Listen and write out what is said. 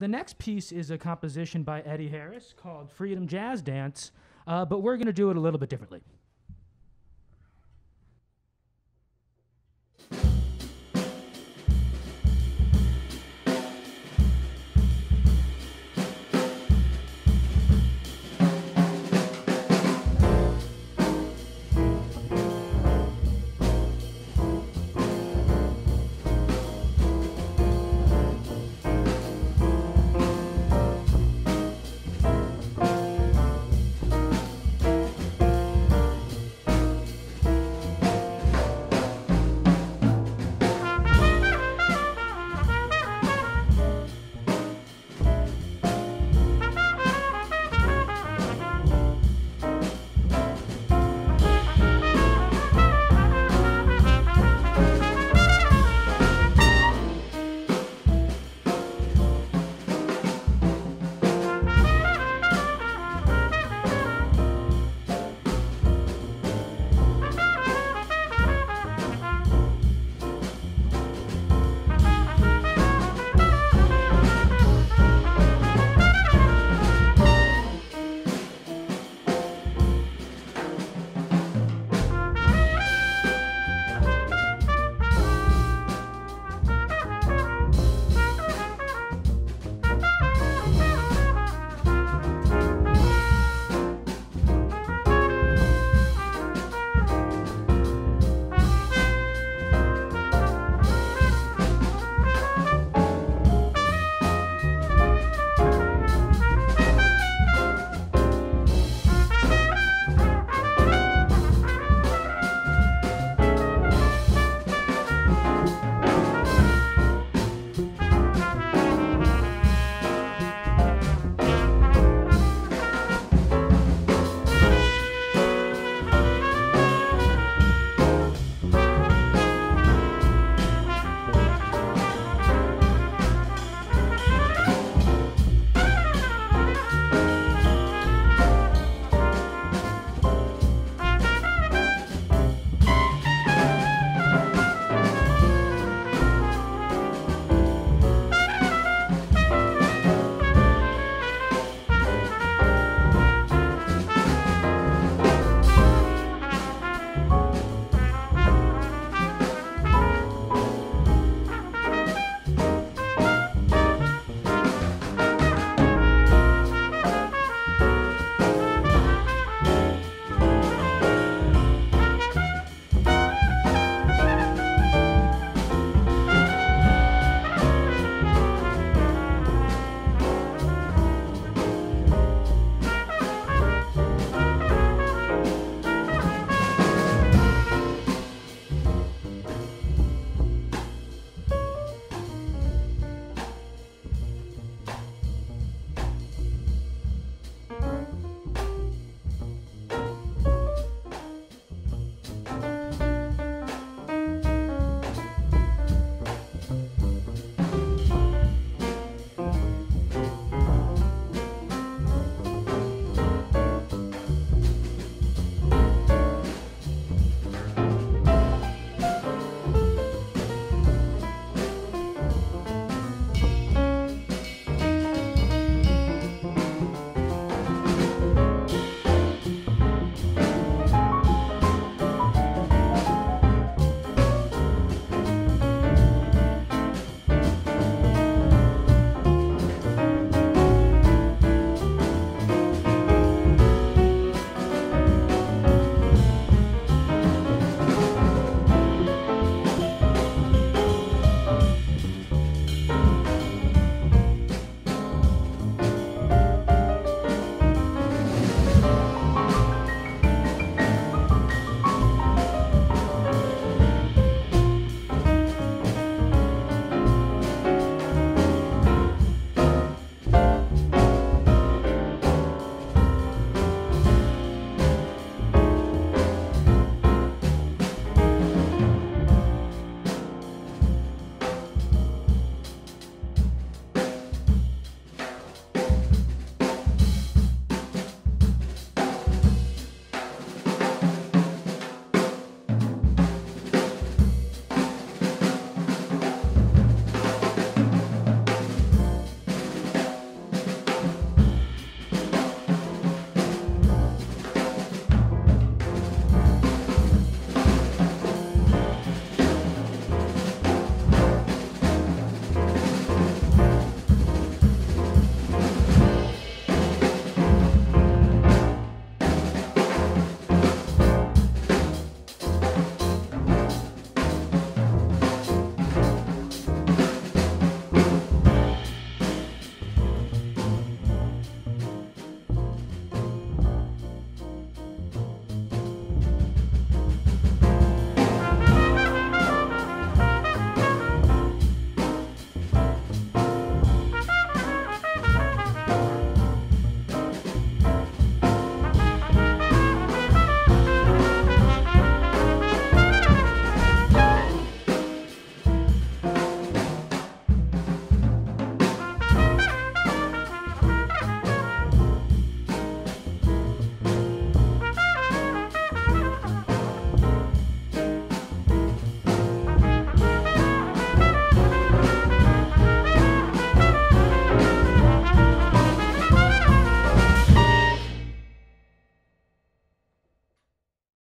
The next piece is a composition by Eddie Harris called Freedom Jazz Dance, uh, but we're going to do it a little bit differently.